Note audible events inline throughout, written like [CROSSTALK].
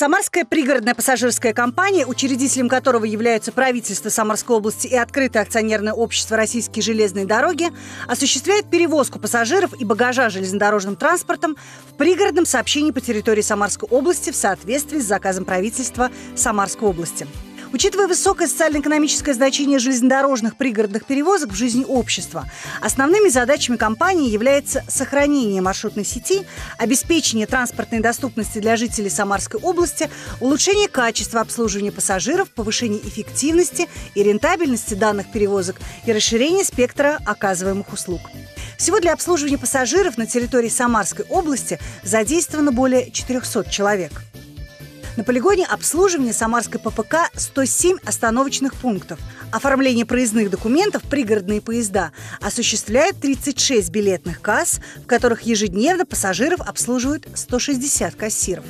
Самарская пригородная пассажирская компания, учредителем которого являются правительство Самарской области и открытое акционерное общество «Российские железные дороги», осуществляет перевозку пассажиров и багажа железнодорожным транспортом в пригородном сообщении по территории Самарской области в соответствии с заказом правительства Самарской области. Учитывая высокое социально-экономическое значение железнодорожных пригородных перевозок в жизни общества, основными задачами компании является сохранение маршрутной сети, обеспечение транспортной доступности для жителей Самарской области, улучшение качества обслуживания пассажиров, повышение эффективности и рентабельности данных перевозок и расширение спектра оказываемых услуг. Всего для обслуживания пассажиров на территории Самарской области задействовано более 400 человек – на полигоне обслуживания Самарской ППК 107 остановочных пунктов. Оформление проездных документов пригородные поезда осуществляют 36 билетных касс, в которых ежедневно пассажиров обслуживают 160 кассиров.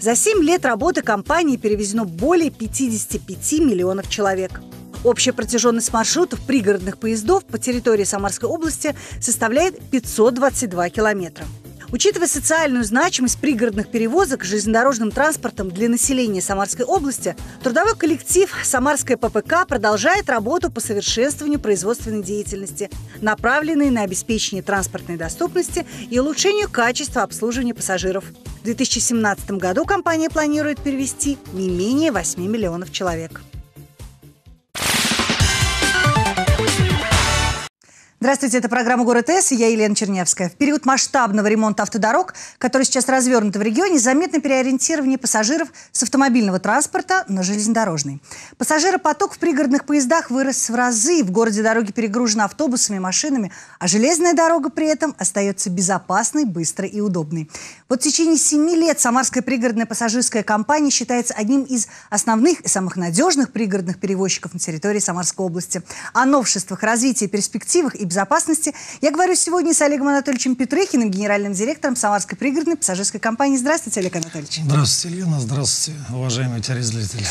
За 7 лет работы компании перевезено более 55 миллионов человек. Общая протяженность маршрутов пригородных поездов по территории Самарской области составляет 522 километра. Учитывая социальную значимость пригородных перевозок железнодорожным транспортом для населения Самарской области, трудовой коллектив «Самарская ППК» продолжает работу по совершенствованию производственной деятельности, направленной на обеспечение транспортной доступности и улучшению качества обслуживания пассажиров. В 2017 году компания планирует перевести не менее 8 миллионов человек. Здравствуйте, это программа «Город С», и я Елена Чернявская. В период масштабного ремонта автодорог, который сейчас развернут в регионе, заметно переориентирование пассажиров с автомобильного транспорта на железнодорожный. Пассажиропоток в пригородных поездах вырос в разы, в городе дороги перегружены автобусами, машинами, а железная дорога при этом остается безопасной, быстрой и удобной. Вот в течение семи лет Самарская пригородная пассажирская компания считается одним из основных и самых надежных пригородных перевозчиков на территории Самарской области. О новшествах, развитии, перспективах и безопасности. Я говорю сегодня с Олегом Анатольевичем Петрыхиным, генеральным директором Самарской пригородной пассажирской компании. Здравствуйте, Олег Анатольевич. Здравствуйте, Елена. Здравствуйте, уважаемые телезрители.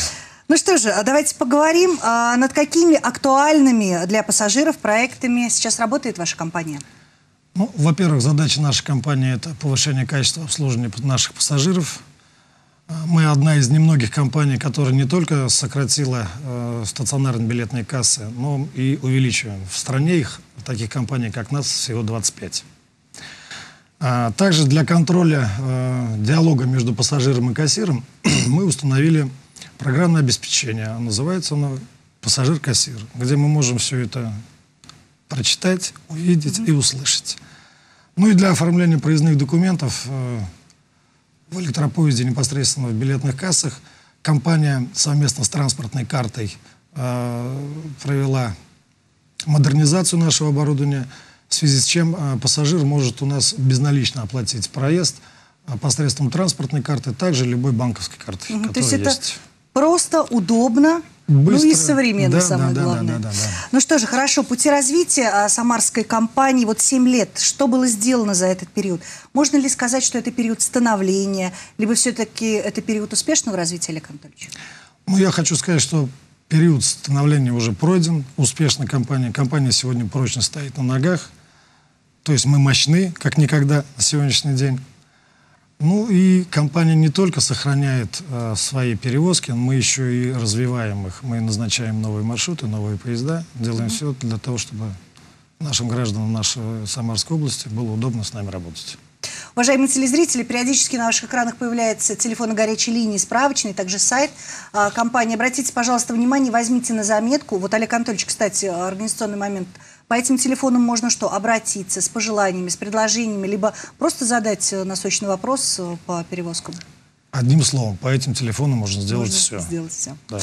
Ну что же, давайте поговорим, а, над какими актуальными для пассажиров проектами сейчас работает ваша компания? Ну, во-первых, задача нашей компании – это повышение качества обслуживания наших пассажиров – мы одна из немногих компаний, которая не только сократила э, стационарные билетные кассы, но и увеличиваем. В стране их, таких компаний, как нас, всего 25. А, также для контроля э, диалога между пассажиром и кассиром [CLEARS THROAT] мы установили программное обеспечение. Называется оно «Пассажир-кассир», где мы можем все это прочитать, увидеть mm -hmm. и услышать. Ну и для оформления проездных документов э, в электропоезде непосредственно в билетных кассах. Компания совместно с транспортной картой э, провела модернизацию нашего оборудования, в связи с чем э, пассажир может у нас безналично оплатить проезд э, посредством транспортной карты, также любой банковской карты, угу, которая то есть. есть. Это просто, удобно, Быстро. Ну и современно, да, самое да, главное. Да, да, да, да. Ну что же, хорошо, пути развития а, самарской компании, вот 7 лет, что было сделано за этот период? Можно ли сказать, что это период становления, либо все-таки это период успешного развития, Олег Анатольевич? Ну, я хочу сказать, что период становления уже пройден, успешно компания. Компания сегодня прочно стоит на ногах, то есть мы мощны, как никогда на сегодняшний день. Ну и компания не только сохраняет э, свои перевозки, мы еще и развиваем их. Мы назначаем новые маршруты, новые поезда, делаем mm -hmm. все для того, чтобы нашим гражданам нашей Самарской области было удобно с нами работать. Уважаемые телезрители, периодически на ваших экранах появляется телефон горячей линии справочный, также сайт э, компании. Обратите, пожалуйста, внимание, возьмите на заметку. Вот Олег Анатольевич, кстати, организационный момент – по этим телефонам можно что? Обратиться с пожеланиями, с предложениями, либо просто задать э, насущный вопрос э, по перевозкам? Одним словом, по этим телефонам можно сделать можно все. сделать все. Да.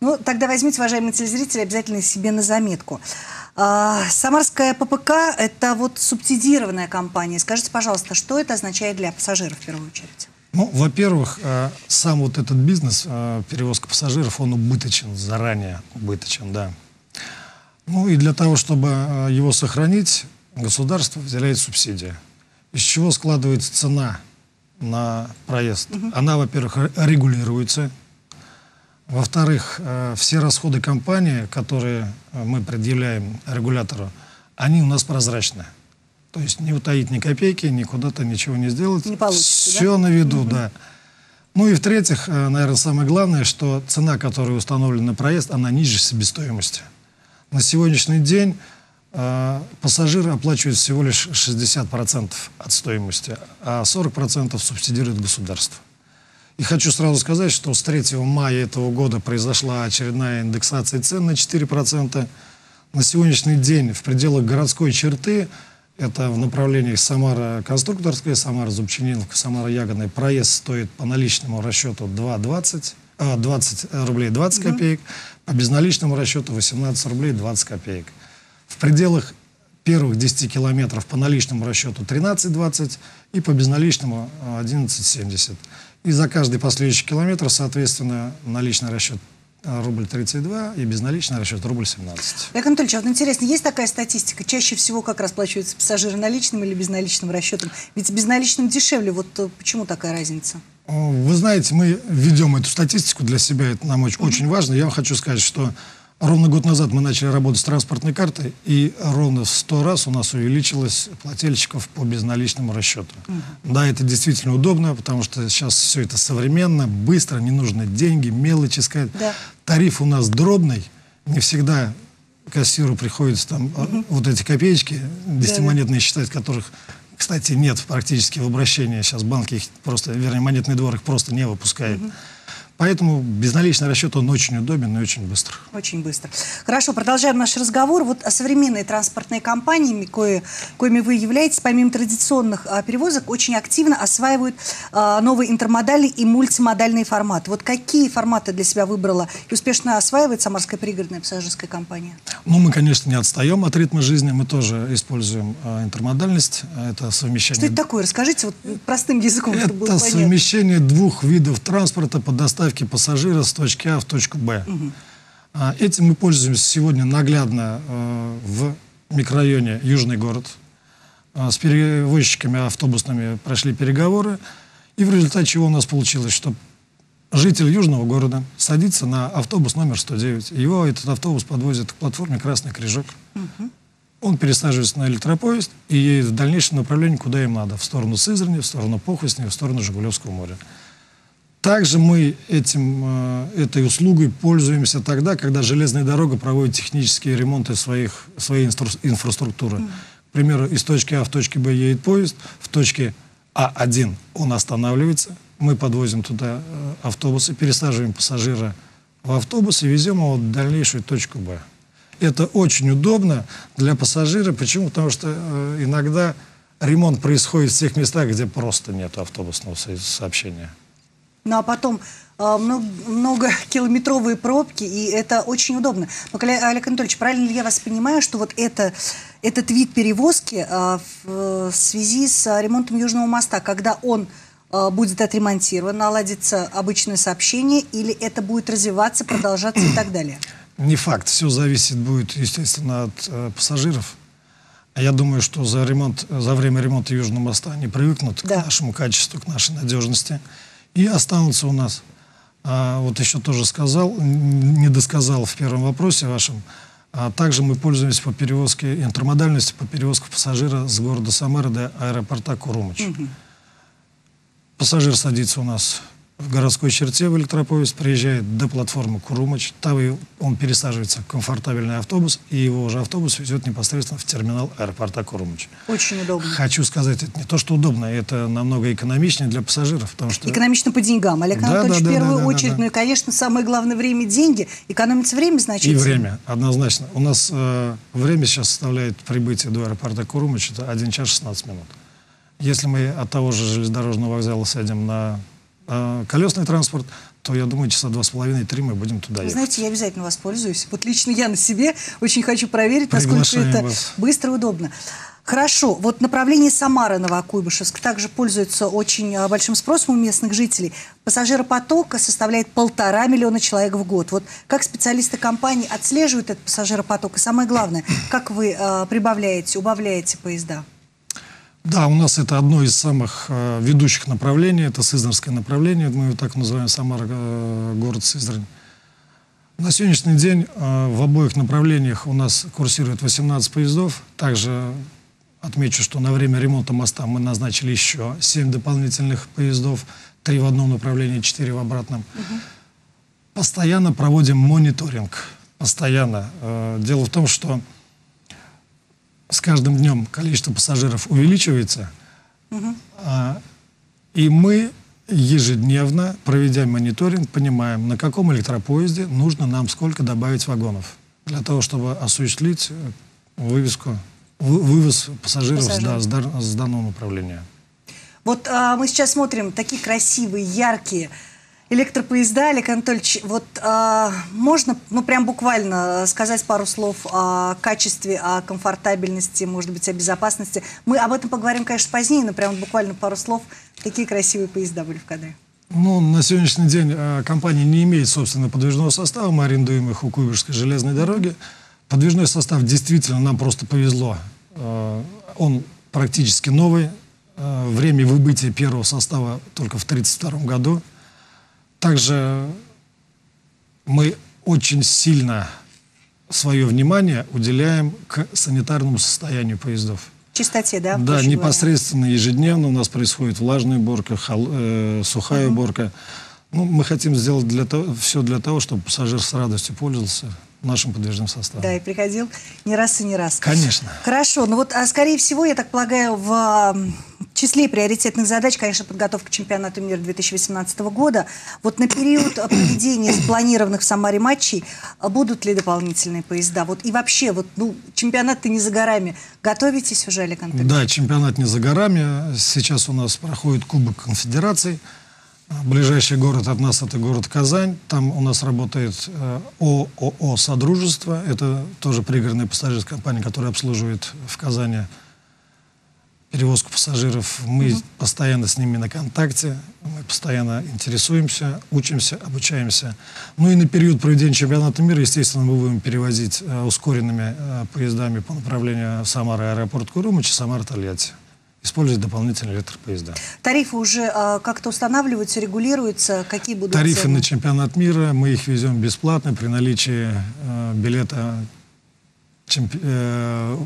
Ну, тогда возьмите, уважаемые телезрители, обязательно себе на заметку. А, Самарская ППК – это вот субсидированная компания. Скажите, пожалуйста, что это означает для пассажиров в первую очередь? Ну, во-первых, э, сам вот этот бизнес, перевозка пассажиров, он убыточен, заранее убыточен, да. Ну и для того, чтобы э, его сохранить, государство выделяет субсидия. Из чего складывается цена на проезд? Угу. Она, во-первых, регулируется. Во-вторых, э, все расходы компании, которые э, мы предъявляем регулятору, они у нас прозрачны. То есть не утаить ни копейки, ни куда-то ничего не сделать. Не получится, Все да? на виду, угу. да. Ну и в-третьих, наверное, самое главное, что цена, которая установлена на проезд, она ниже себестоимости. На сегодняшний день э, пассажиры оплачивают всего лишь 60% от стоимости, а 40% субсидирует государство. И хочу сразу сказать, что с 3 мая этого года произошла очередная индексация цен на 4%. На сегодняшний день в пределах городской черты это в направлениях Самара-Конструкторская, Самара-Зубчининка, Самара-Ягодная. Проезд стоит по наличному расчету 2,20, а, 20 рублей 20 mm -hmm. копеек, по безналичному расчету 18 рублей 20 копеек. В пределах первых 10 километров по наличному расчету 13,20 и по безналичному 11,70. И за каждый последующий километр, соответственно, наличный расчет а, рубль 32 и безналичный расчет рубль 17. Олег Анатольевич, а вот интересно, есть такая статистика? Чаще всего как расплачиваются пассажиры наличным или безналичным расчетом? Ведь безналичным дешевле, вот э, почему такая разница? Вы знаете, мы ведем эту статистику для себя, это нам очень, очень важно. Я вам хочу сказать, что Ровно год назад мы начали работать с транспортной картой, и ровно в сто раз у нас увеличилось плательщиков по безналичному расчету. Угу. Да, это действительно удобно, потому что сейчас все это современно, быстро, не нужны деньги, мелочи искать. Да. Тариф у нас дробный, не всегда кассиру приходится там угу. вот эти копеечки десятимонетные да, считать, которых, кстати, нет практически в обращении. Сейчас банки их просто, вернее, монетный двор их просто не выпускает. Угу. Поэтому безналичный расчет, он очень удобен и очень быстро. Очень быстро. Хорошо, продолжаем наш разговор. Вот о современной транспортной компании, кое, коими вы являетесь, помимо традиционных а, перевозок, очень активно осваивают а, новые интермодальные и мультимодальные форматы. Вот какие форматы для себя выбрала и успешно осваивает Самарская пригородная пассажирская компания? Ну, мы, конечно, не отстаем от ритма жизни. Мы тоже используем а, интермодальность. Это совмещение... Что это такое? Расскажите вот простым языком, это было совмещение двух видов транспорта по доставке доставки пассажира с точки А в точку Б. Угу. Этим мы пользуемся сегодня наглядно э, в микрорайоне Южный город. А, с перевозчиками автобусными прошли переговоры. И в результате чего у нас получилось, что житель Южного города садится на автобус номер 109. Его этот автобус подвозит к платформе «Красный крижок». Угу. Он пересаживается на электропоезд и едет в дальнейшем направлении, куда им надо. В сторону Сызрани, в сторону Похвостни, в сторону Жигулевского моря. Также мы этим, э, этой услугой пользуемся тогда, когда железная дорога проводит технические ремонты своих, своей инфраструктуры. Mm. К примеру, из точки А в точке Б едет поезд, в точке А1 он останавливается, мы подвозим туда э, автобусы, пересаживаем пассажира в автобус и везем его в дальнейшую точку Б. Это очень удобно для пассажира. Почему? Потому что э, иногда ремонт происходит в тех местах, где просто нет автобусного сообщения. Ну а потом э, много, многокилометровые пробки, и это очень удобно. Но, Олег Анатольевич, правильно ли я вас понимаю, что вот это, этот вид перевозки э, в, связи с ремонтом Южного моста, когда он э, будет отремонтирован, наладится обычное сообщение, или это будет развиваться, продолжаться и так далее? [CLEARS THROAT] Не факт. Все зависит будет, естественно, от э, пассажиров. Я думаю, что за, ремонт, за время ремонта Южного моста они привыкнут да. к нашему качеству, к нашей надежности и останутся у нас. А, вот еще тоже сказал, не досказал в первом вопросе вашем, а также мы пользуемся по перевозке интермодальности, по перевозке пассажира с города Самары до аэропорта Курумыч. Угу. Пассажир садится у нас в городской черте в электропоезд, приезжает до платформы Курумыч, там он пересаживается в комфортабельный автобус, и его уже автобус везет непосредственно в терминал аэропорта Курумыч. Очень удобно. Хочу сказать, это не то, что удобно, это намного экономичнее для пассажиров, потому что... Экономично по деньгам. Олег да, Анатольевич, да, да, в первую да, да, очередь, да, да. ну и, конечно, самое главное время – деньги. Экономится время, значит... И время, однозначно. У нас э, время сейчас составляет прибытие до аэропорта Курумыч, это 1 час 16 минут. Если мы от того же железнодорожного вокзала сядем на э, колесный транспорт, то, я думаю, часа два с половиной-три мы будем туда ехать. Знаете, я обязательно воспользуюсь. Вот лично я на себе очень хочу проверить, насколько это вас. быстро и удобно. Хорошо, вот направление Самара-Новокуйбышевск также пользуется очень а, большим спросом у местных жителей. Пассажиропоток составляет полтора миллиона человек в год. Вот как специалисты компании отслеживают этот пассажиропоток? И самое главное, как вы э, прибавляете, убавляете поезда? Да, у нас это одно из самых э, ведущих направлений, это Сызранское направление, мы его так называем, Самара, э, город Сызрань. На сегодняшний день э, в обоих направлениях у нас курсирует 18 поездов. Также отмечу, что на время ремонта моста мы назначили еще 7 дополнительных поездов. три в одном направлении, четыре в обратном. Угу. Постоянно проводим мониторинг. Постоянно. Дело в том, что с каждым днем количество пассажиров увеличивается, угу. и мы ежедневно, проведя мониторинг, понимаем, на каком электропоезде нужно нам сколько добавить вагонов для того, чтобы осуществить э, вывеску, вывоз пассажиров, пассажиров. С, да, с данного направления. Вот а, мы сейчас смотрим такие красивые, яркие электропоезда. Олег Анатольевич, вот а, можно, ну прям буквально сказать пару слов о качестве, о комфортабельности, может быть, о безопасности. Мы об этом поговорим, конечно, позднее, но прям буквально пару слов. Какие красивые поезда были в кадре? Ну, на сегодняшний день э, компания не имеет собственного подвижного состава. Мы арендуем их у Куйбышевской железной дороги. Подвижной состав действительно нам просто повезло. Э, он практически новый. Э, время выбытия первого состава только в 1932 году. Также мы очень сильно свое внимание уделяем к санитарному состоянию поездов. Чистоте, да? Да, непосредственно говоря. ежедневно у нас происходит влажная уборка, хол, э, сухая угу. уборка. Ну, мы хотим сделать для того, все для того, чтобы пассажир с радостью пользовался нашим подвижным составом. Да, и приходил не раз и не раз. Конечно. Хорошо, ну вот, а скорее всего, я так полагаю, в числе приоритетных задач, конечно, подготовка к чемпионату мира 2018 года. Вот на период проведения запланированных в Самаре матчей а будут ли дополнительные поезда? Вот и вообще, вот, ну, чемпионат-то не за горами. Готовитесь уже, Олег Анатольевич? Да, чемпионат не за горами. Сейчас у нас проходит Кубок Конфедераций. Ближайший город от нас это город Казань. Там у нас работает э, ООО «Содружество». Это тоже пригородная пассажирская компания, которая обслуживает в Казани перевозку пассажиров. Мы угу. постоянно с ними на контакте, мы постоянно интересуемся, учимся, обучаемся. Ну и на период проведения чемпионата мира, естественно, мы будем перевозить э, ускоренными э, поездами по направлению Самара аэропорт Курумыч и Самара-Тольятти использовать дополнительные электропоезда. Тарифы уже э, как-то устанавливаются, регулируются? Какие будут Тарифы цены? на чемпионат мира, мы их везем бесплатно при наличии э, билета чемпи э,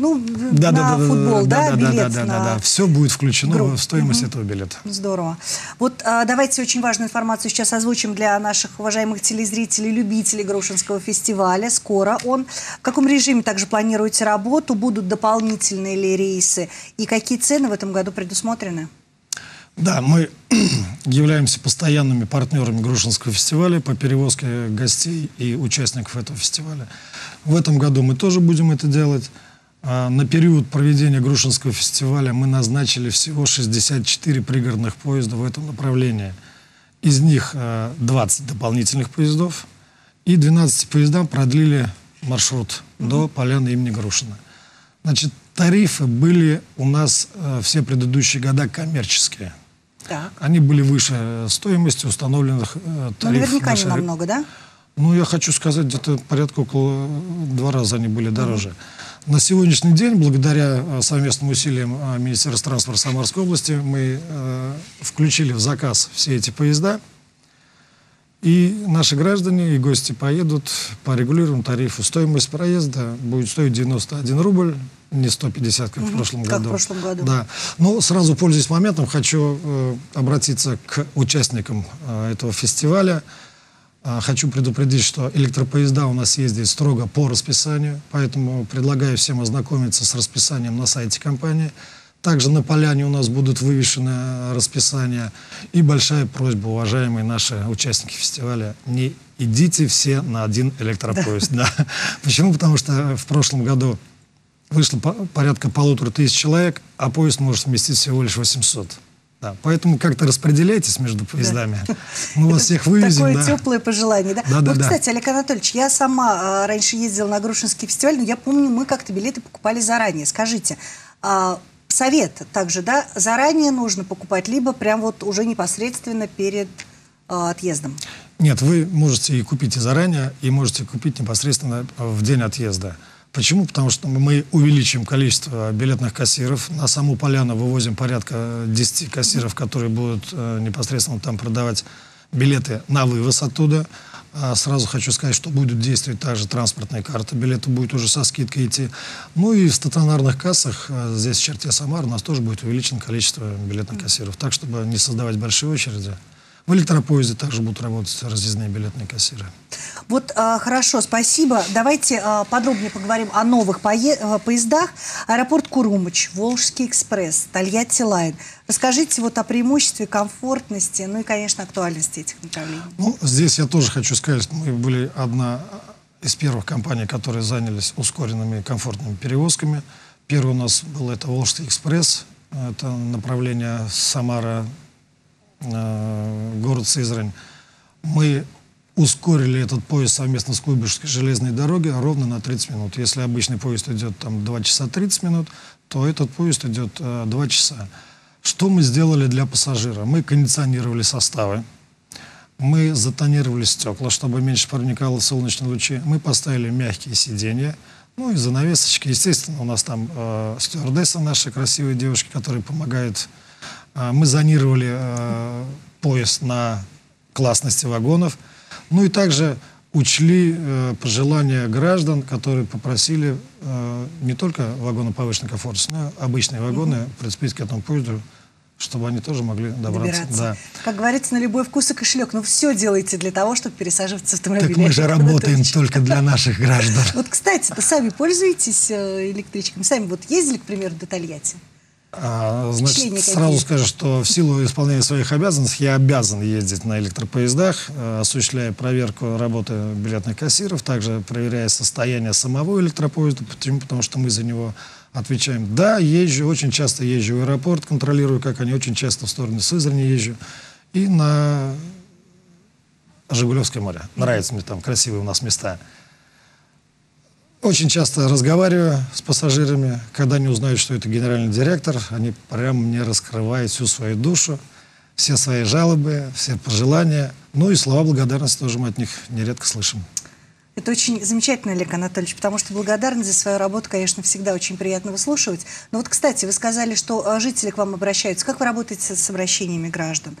ну, да, на да, футбол, да, да, да, билет да, да, на... да, да, все будет включено групп. в стоимость угу. этого билета. Здорово. Вот а, давайте очень важную информацию сейчас озвучим для наших уважаемых телезрителей, любителей Грушинского фестиваля. Скоро он. В каком режиме также планируете работу? Будут дополнительные ли рейсы? И какие цены в этом году предусмотрены? Да, мы [CLEARS THROAT] являемся постоянными партнерами Грушинского фестиваля по перевозке гостей и участников этого фестиваля. В этом году мы тоже будем это делать. А, на период проведения Грушинского фестиваля мы назначили всего 64 пригородных поезда в этом направлении. Из них 20 а, дополнительных поездов и 12 поездам продлили маршрут до поляны имени Грушина. Значит, тарифы были у нас а, все предыдущие года коммерческие. Так. Они были выше стоимости установленных э, тарифов. Ну, наверняка нашей... не намного, да? Ну, я хочу сказать, где-то порядка около два раза они были дороже. Mm -hmm. На сегодняшний день, благодаря э, совместным усилиям э, Министерства транспорта Самарской области, мы э, включили в заказ все эти поезда. И наши граждане и гости поедут по регулируемому тарифу. Стоимость проезда будет стоить 91 рубль, не 150, как угу, в прошлом как году. в прошлом году. Да. Но сразу, пользуясь моментом, хочу э, обратиться к участникам э, этого фестиваля. А, хочу предупредить, что электропоезда у нас ездят строго по расписанию, поэтому предлагаю всем ознакомиться с расписанием на сайте компании. Также на поляне у нас будут вывешены расписания. И большая просьба, уважаемые наши участники фестиваля, не идите все на один электропоезд. [LAUGHS] Да. Да. Почему? Потому что в прошлом году вышло порядка полутора тысяч человек, а поезд может вместить всего лишь 800. Да, поэтому как-то распределяйтесь между поездами. Да. Мы вас всех вывезем. Такое да. теплое пожелание, да? да, да вот, да. кстати, Олег Анатольевич, я сама а, раньше ездила на Грушинский фестиваль, но я помню, мы как-то билеты покупали заранее. Скажите, а, совет также, да, заранее нужно покупать, либо прям вот уже непосредственно перед а, отъездом? Нет, вы можете и купить и заранее, и можете купить непосредственно в день отъезда. Почему? Потому что мы увеличим количество билетных кассиров. На саму поляну вывозим порядка 10 кассиров, которые будут э, непосредственно там продавать билеты на вывоз оттуда. А сразу хочу сказать, что будут действовать также транспортные карты. Билеты будут уже со скидкой идти. Ну и в стационарных кассах а, здесь в черте Самары у нас тоже будет увеличено количество билетных кассиров. Так, чтобы не создавать большие очереди. В электропоезде также будут работать разъездные билетные кассиры. Вот а, хорошо, спасибо. Давайте а, подробнее поговорим о новых пое а, поездах. Аэропорт Курумоч, Волжский экспресс, Тольятти Лайн. Расскажите вот о преимуществе, комфортности, ну и, конечно, актуальности этих направлений. Ну, здесь я тоже хочу сказать, мы были одна из первых компаний, которые занялись ускоренными комфортными перевозками. Первый у нас был это Волжский экспресс. Это направление Самара Э, город Сызрань. Мы ускорили этот поезд совместно с Куйбышевской железной дороги ровно на 30 минут. Если обычный поезд идет там 2 часа 30 минут, то этот поезд идет э, 2 часа. Что мы сделали для пассажира? Мы кондиционировали составы, мы затонировали стекла, чтобы меньше проникало солнечные лучи, мы поставили мягкие сиденья, ну и занавесочки. Естественно, у нас там э, стюардесса наши красивые девушки, которые помогают мы зонировали э, поезд на классности вагонов. Ну и также учли э, пожелания граждан, которые попросили э, не только вагоны повышенной комфортности, но и обычные вагоны mm прицепить к этому поезду, чтобы они тоже могли добраться. Добираться. Да. Как говорится, на любой вкус и кошелек. Ну, все делаете для того, чтобы пересаживаться в автомобиль. Так мы же работаем только для наших [LAUGHS] граждан. Вот, кстати, вы сами пользуетесь электричками? Сами вот ездили, к примеру, до Тольятти? А, значит, сразу скажу, что в силу исполнения своих обязанностей я обязан ездить на электропоездах, э, осуществляя проверку работы билетных кассиров, также проверяя состояние самого электропоезда, почему? потому что мы за него отвечаем. Да, езжу, очень часто езжу в аэропорт, контролирую, как они, очень часто в сторону Сызрани езжу. И на Жигулевское море. Нравятся мне там красивые у нас места. Очень часто разговариваю с пассажирами, когда они узнают, что это генеральный директор, они прямо мне раскрывают всю свою душу, все свои жалобы, все пожелания. Ну и слова благодарности тоже мы от них нередко слышим. Это очень замечательно, Олег Анатольевич, потому что благодарность за свою работу, конечно, всегда очень приятно выслушивать. Но вот, кстати, вы сказали, что а, жители к вам обращаются. Как вы работаете с обращениями граждан?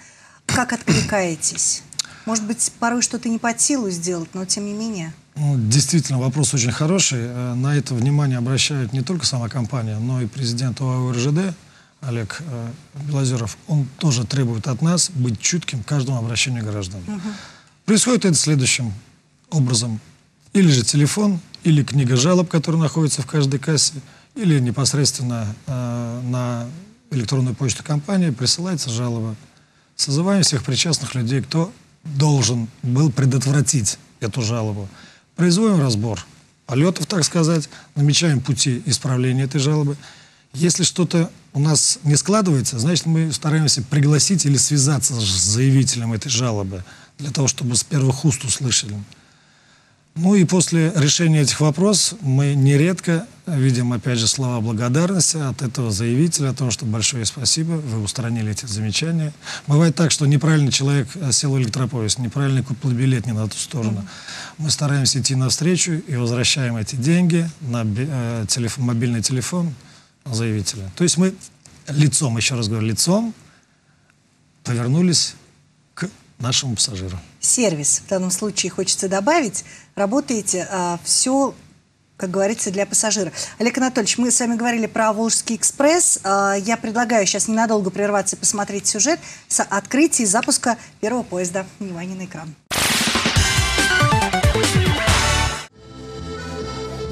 Как откликаетесь? Может быть, порой что-то не под силу сделать, но тем не менее... Ну, действительно, вопрос очень хороший. Э, на это внимание обращает не только сама компания, но и президент ОАО РЖД Олег э, Белозеров. Он тоже требует от нас быть чутким к каждому обращению граждан. Угу. Происходит это следующим образом. Или же телефон, или книга жалоб, которая находится в каждой кассе, или непосредственно э, на электронную почту компании присылается жалоба. Созываем всех причастных людей, кто должен был предотвратить эту жалобу. Производим разбор полетов, так сказать, намечаем пути исправления этой жалобы. Если что-то у нас не складывается, значит, мы стараемся пригласить или связаться с заявителем этой жалобы, для того, чтобы с первых уст услышали. Ну и после решения этих вопросов мы нередко видим, опять же, слова благодарности от этого заявителя о том, что большое спасибо, вы устранили эти замечания. Бывает так, что неправильный человек сел в электропоезд, неправильно купил билет не на ту сторону. Мы стараемся идти навстречу и возвращаем эти деньги на э, телефон, мобильный телефон заявителя. То есть мы лицом, еще раз говорю, лицом повернулись нашему пассажиру. Сервис, в данном случае хочется добавить, работаете а, все как говорится, для пассажира. Олег Анатольевич, мы с вами говорили про Волжский экспресс. А, я предлагаю сейчас ненадолго прерваться и посмотреть сюжет с открытия и запуска первого поезда. Внимание на экран.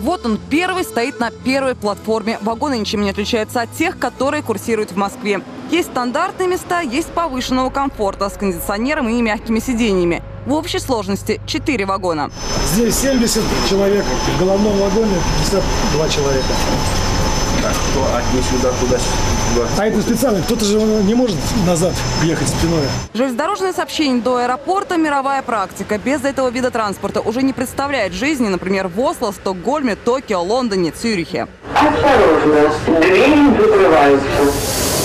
Вот он первый стоит на первой платформе. Вагоны ничем не отличаются от тех, которые курсируют в Москве. Есть стандартные места, есть повышенного комфорта с кондиционером и мягкими сиденьями. В общей сложности 4 вагона. Здесь 70 человек, в головном вагоне 52 человека. А кто одни сюда, туда, сюда? А это специально. Кто-то же не может назад ехать спиной. Железнодорожное сообщение до аэропорта – мировая практика. Без этого вида транспорта уже не представляет жизни, например, в Осло, Стокгольме, Токио, Лондоне, Цюрихе. Осторожно, двери закрываются.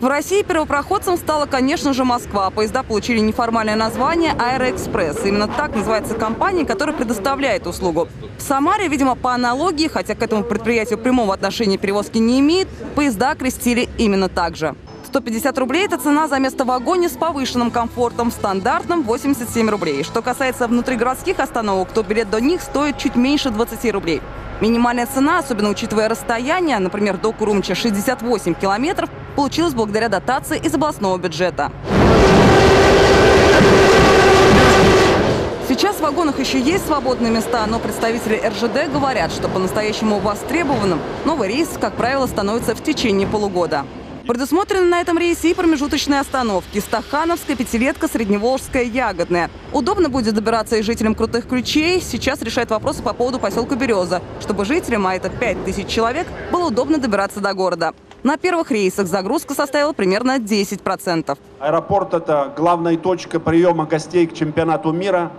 В России первопроходцем стала, конечно же, Москва. Поезда получили неформальное название «Аэроэкспресс». Именно так называется компания, которая предоставляет услугу. В Самаре, видимо, по аналогии, хотя к этому предприятию прямого отношения перевозки не имеет, поезда крестили именно так же. 150 рублей – это цена за место в вагоне с повышенным комфортом, в стандартном – 87 рублей. Что касается внутригородских остановок, то билет до них стоит чуть меньше 20 рублей. Минимальная цена, особенно учитывая расстояние, например, до Курумча 68 километров, получилась благодаря дотации из областного бюджета. Сейчас в вагонах еще есть свободные места, но представители РЖД говорят, что по-настоящему востребованным новый рейс, как правило, становится в течение полугода. Предусмотрены на этом рейсе и промежуточные остановки. Стахановская, Пятилетка, Средневолжская, Ягодная. Удобно будет добираться и жителям Крутых Ключей. Сейчас решает вопросы по поводу поселка Береза, чтобы жителям, а это 5000 человек, было удобно добираться до города. На первых рейсах загрузка составила примерно 10%. Аэропорт – это главная точка приема гостей к чемпионату мира.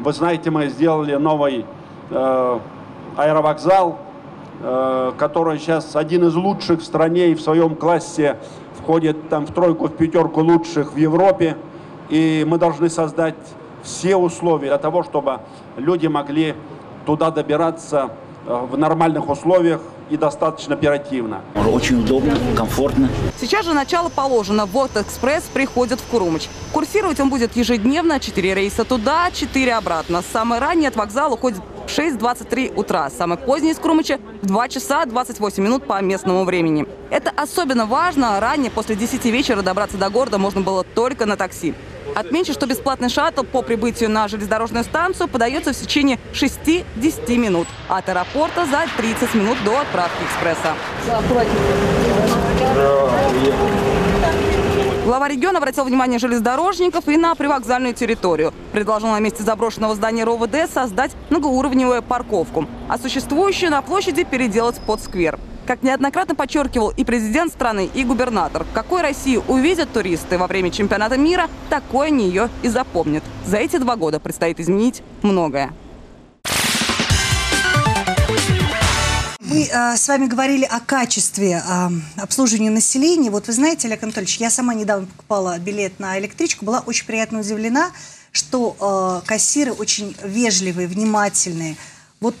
Вы знаете, мы сделали новый э, аэровокзал, э, который сейчас один из лучших в стране и в своем классе входит там в тройку, в пятерку лучших в Европе. И мы должны создать все условия для того, чтобы люди могли туда добираться э, в нормальных условиях, и достаточно оперативно. Очень удобно, комфортно. Сейчас же начало положено. Вот экспресс приходит в Курумыч. Курсировать он будет ежедневно. 4 рейса туда, 4 обратно. Самый ранний от вокзала уходит в 6.23 утра. Самый поздний из Крумыча в 2 часа 28 минут по местному времени. Это особенно важно. Ранее, после 10 вечера, добраться до города можно было только на такси. Отмечу, что бесплатный шаттл по прибытию на железнодорожную станцию подается в течение 6-10 минут. От аэропорта за 30 минут до отправки экспресса. Глава региона обратил внимание железнодорожников и на привокзальную территорию. Предложил на месте заброшенного здания РОВД создать многоуровневую парковку, а существующую на площади переделать под сквер. Как неоднократно подчеркивал и президент страны, и губернатор, какой Россию увидят туристы во время чемпионата мира, такой они ее и запомнят. За эти два года предстоит изменить многое. Мы э, с вами говорили о качестве э, обслуживания населения. Вот вы знаете, Олег Анатольевич, я сама недавно покупала билет на электричку, была очень приятно удивлена, что э, кассиры очень вежливые, внимательные. Вот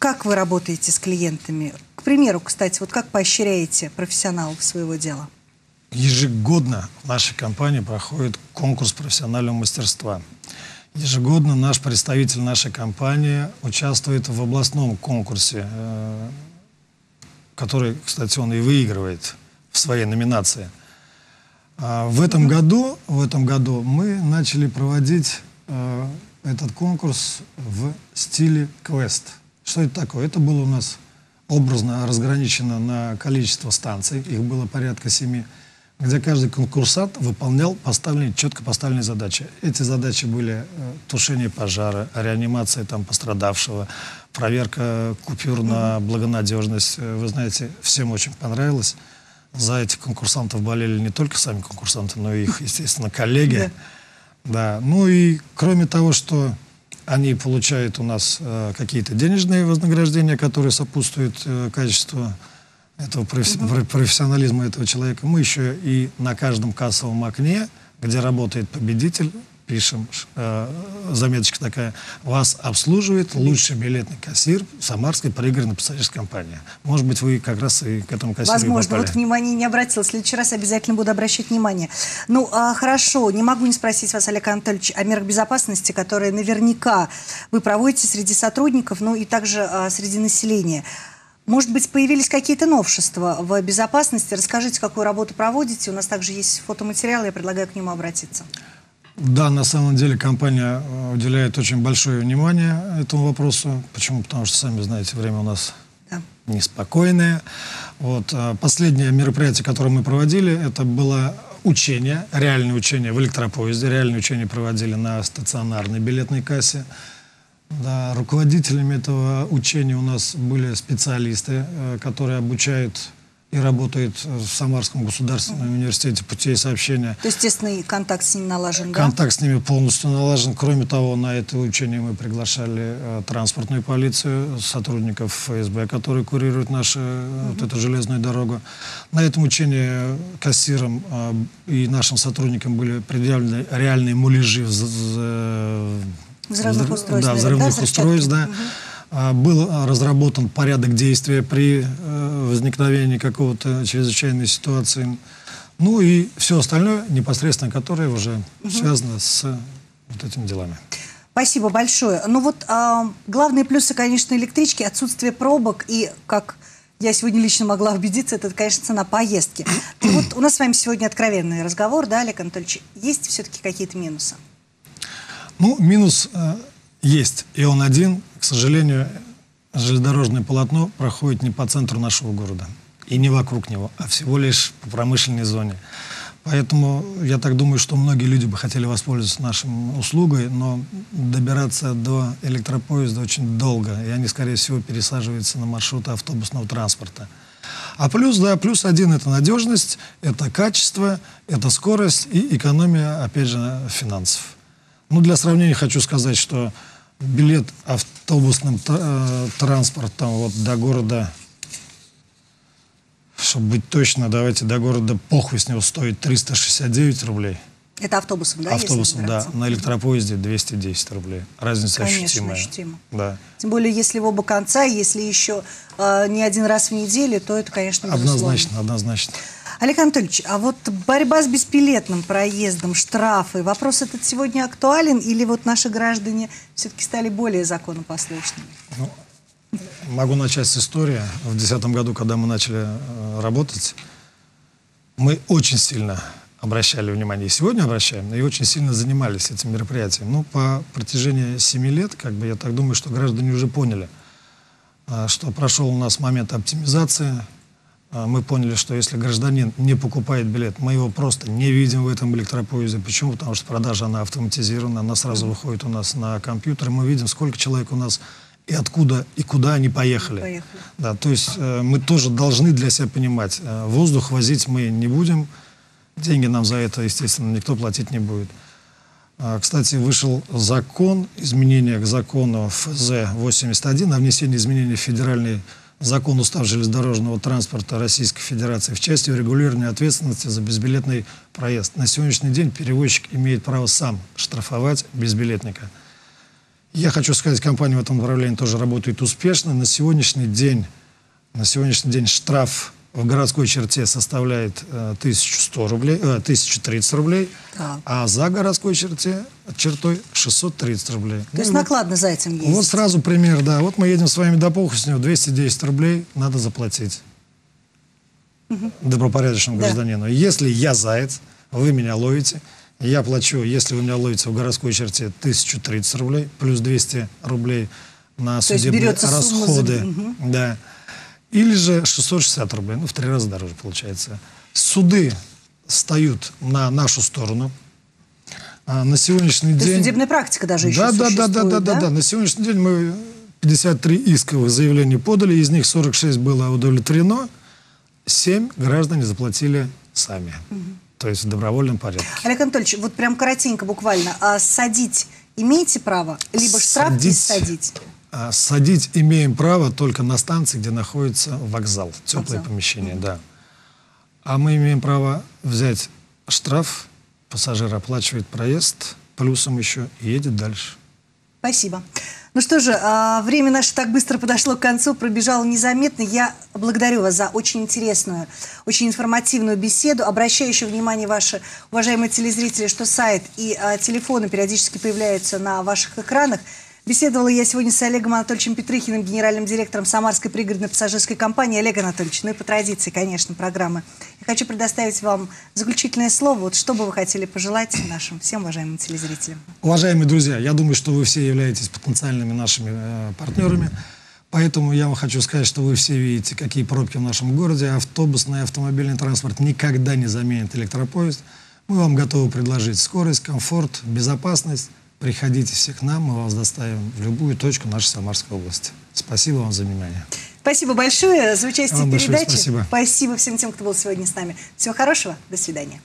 как вы работаете с клиентами? К примеру, кстати, вот как поощряете профессионалов своего дела? Ежегодно в нашей компании проходит конкурс профессионального мастерства. Ежегодно наш представитель нашей компании участвует в областном конкурсе, э, который, кстати, он и выигрывает в своей номинации. А в этом году, в этом году мы начали проводить э, этот конкурс в стиле квест. Что это такое? Это было у нас образно разграничено на количество станций, их было порядка семи, где каждый конкурсант выполнял поставленные, четко поставленные задачи. Эти задачи были э, тушение пожара, реанимация там, пострадавшего, проверка купюр на благонадежность. Э, вы знаете, всем очень понравилось. За этих конкурсантов болели не только сами конкурсанты, но и их, естественно, коллеги. Да. Ну и кроме того, что они получают у нас э, какие-то денежные вознаграждения, которые сопутствуют э, качеству этого профессионализма этого человека. Мы еще и на каждом кассовом окне, где работает победитель, пишем, э, заметочка такая, вас обслуживает лучший билетный кассир Самарской проигранной пассажирской компании. Может быть, вы как раз и к этому кассиру Возможно, попали. вот внимание не обратил. В следующий раз обязательно буду обращать внимание. Ну, а, хорошо, не могу не спросить вас, Олег Анатольевич, о мерах безопасности, которые наверняка вы проводите среди сотрудников, ну и также а, среди населения. Может быть, появились какие-то новшества в безопасности? Расскажите, какую работу проводите. У нас также есть фотоматериал, я предлагаю к нему обратиться. Да, на самом деле компания э, уделяет очень большое внимание этому вопросу. Почему? Потому что, сами знаете, время у нас да. неспокойное. Вот. А последнее мероприятие, которое мы проводили, это было учение, реальное учение в электропоезде. Реальное учение проводили на стационарной билетной кассе. Да, руководителями этого учения у нас были специалисты, э, которые обучают и работает в Самарском государственном университете путей сообщения. То есть, естественный контакт с ними налажен, Контакт да? с ними полностью налажен. Кроме того, на это учение мы приглашали э, транспортную полицию, сотрудников ФСБ, которые курируют нашу угу. вот эту железную дорогу. На этом учении кассирам э, и нашим сотрудникам были предъявлены реальные муляжи взрывных устройств. Да, взрывных да, устройств, да. Угу. А, был разработан порядок действия при э, возникновении какого-то чрезвычайной ситуации. Ну и все остальное, непосредственно которое уже связано с вот этими делами. Спасибо большое. Ну вот а, главные плюсы, конечно, электрички, отсутствие пробок и, как я сегодня лично могла убедиться, это, конечно, цена поездки. Вот у нас с вами сегодня откровенный разговор, да, Олег Анатольевич? Есть все-таки какие-то минусы? Ну, минус э, есть, и он один. К сожалению, железнодорожное полотно проходит не по центру нашего города и не вокруг него, а всего лишь по промышленной зоне. Поэтому я так думаю, что многие люди бы хотели воспользоваться нашей услугой, но добираться до электропоезда очень долго, и они, скорее всего, пересаживаются на маршруты автобусного транспорта. А плюс, да, плюс один – это надежность, это качество, это скорость и экономия, опять же, финансов. Ну, для сравнения хочу сказать, что билет автобусным э, транспортом вот до города чтобы быть точно, давайте до города похуй с него стоит 369 рублей. Это автобусом, да? Автобусом, да. На электропоезде 210 рублей. Разница Конечно, ощутимая. ощутимо. Да. Тем более, если в оба конца, если еще э, не один раз в неделю, то это, конечно, безусловно. Однозначно, однозначно. Олег Анатольевич, а вот борьба с бесбилетным проездом, штрафы, вопрос этот сегодня актуален или вот наши граждане все-таки стали более законопослушными? Ну, могу начать с истории. В 2010 году, когда мы начали э, работать, мы очень сильно обращали внимание, и сегодня обращаем, и очень сильно занимались этим мероприятием. Ну, по протяжении семи лет, как бы, я так думаю, что граждане уже поняли, э, что прошел у нас момент оптимизации, мы поняли, что если гражданин не покупает билет, мы его просто не видим в этом электропоезде. Почему? Потому что продажа, она автоматизирована, она сразу выходит у нас на компьютер, и мы видим, сколько человек у нас и откуда и куда они поехали. Поехали. Да, то есть э, мы тоже должны для себя понимать, э, воздух возить мы не будем, деньги нам за это, естественно, никто платить не будет. А, кстати, вышел закон, изменение к закону ФЗ-81 о внесении изменений в федеральный закон устав железнодорожного транспорта Российской Федерации в части урегулирования ответственности за безбилетный проезд. На сегодняшний день перевозчик имеет право сам штрафовать безбилетника. Я хочу сказать, компания в этом направлении тоже работает успешно. На сегодняшний день, на сегодняшний день штраф в городской черте составляет э, 1100 рублей, э, 1030 рублей, Так. а за городской черте, чертой 630 рублей. То есть Ну, накладно за этим есть. вот сразу пример, да. Вот мы едем с вами до Похуснего, 210 рублей надо заплатить. Добропорядочному Да. гражданину. Если я заяц, вы меня ловите, я плачу, если вы меня ловите в городской черте, 1030 рублей, плюс 200 рублей на То есть судебные расходы. Мгм. Да. Или же 660 рублей, ну, в три раза дороже получается. Суды встают на нашу сторону. А на сегодняшний То день... судебная практика даже еще да, да, да, да, существует, да, да, да. На сегодняшний день мы 53 исковых заявления подали, из них 46 было удовлетворено, 7 граждане заплатили сами. То есть в добровольном порядке. Олег Анатольевич, вот прям коротенько буквально, а садить имеете право? Либо штраф и Садить. Садить? А садить имеем право только на станции, где находится вокзал, теплое Вокзал. помещение, да. А мы имеем право взять штраф, пассажир оплачивает проезд, плюсом еще и едет дальше. Спасибо. Ну что же, а, время наше так быстро подошло к концу, пробежало незаметно. Я благодарю вас за очень интересную, очень информативную беседу. Обращаю еще внимание ваши, уважаемые телезрители, что сайт и а, телефоны периодически появляются на ваших экранах. Беседовала я сегодня с Олегом Анатольевичем Петрыхиным, генеральным директором Самарской пригородной пассажирской компании. Олег Анатольевич, ну и по традиции, конечно, программы. Я хочу предоставить вам заключительное слово. Вот что бы вы хотели пожелать нашим всем уважаемым телезрителям? Уважаемые друзья, я думаю, что вы все являетесь потенциальными нашими э, партнерами. Поэтому я вам хочу сказать, что вы все видите, какие пробки в нашем городе. Автобусный и автомобильный транспорт никогда не заменит электропоезд. Мы вам готовы предложить скорость, комфорт, безопасность. Приходите все к нам, мы вас доставим в любую точку нашей Самарской области. Спасибо вам за внимание. Спасибо большое за участие Вам в передаче. спасибо. спасибо всем тем, кто был сегодня с нами. Всего хорошего. До свидания.